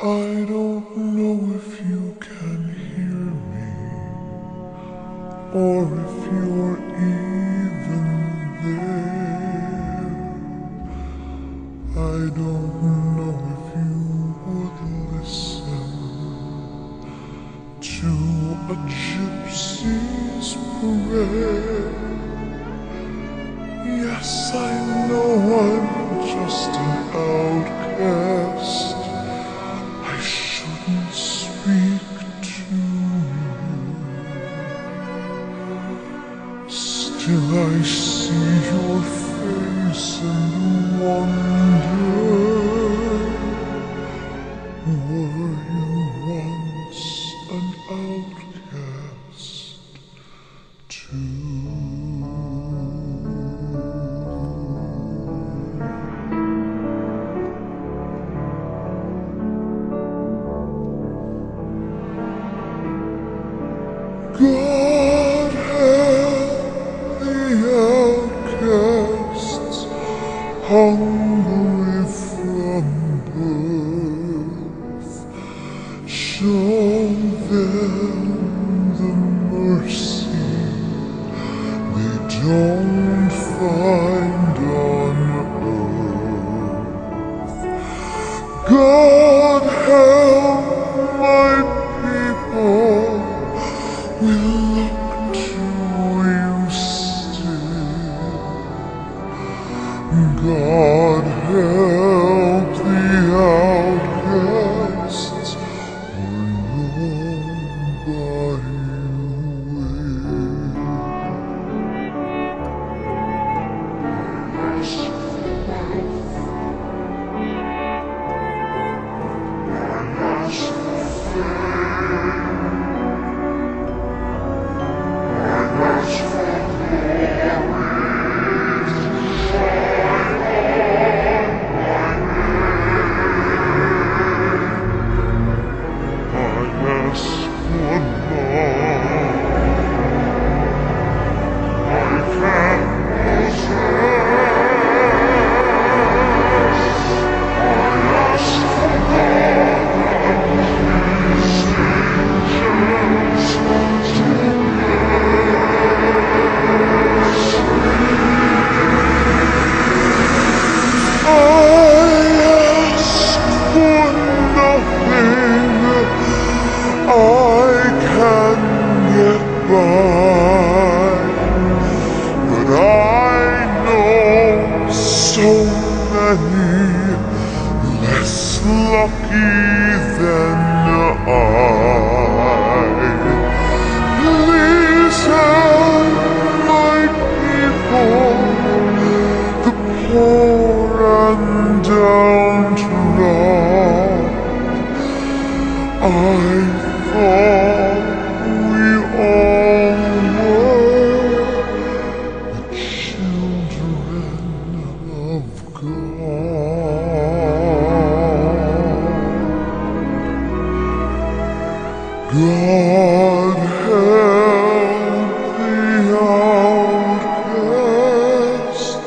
I don't know if you can hear me or if you're even there. I don't know if you would listen to a gypsy's prayer. Yes, I know I'm just an outcast. Still, I see your face and wonder. Show them the mercy they don't find on earth. God help my people. We look to you still. God help aqui. God help the outcast.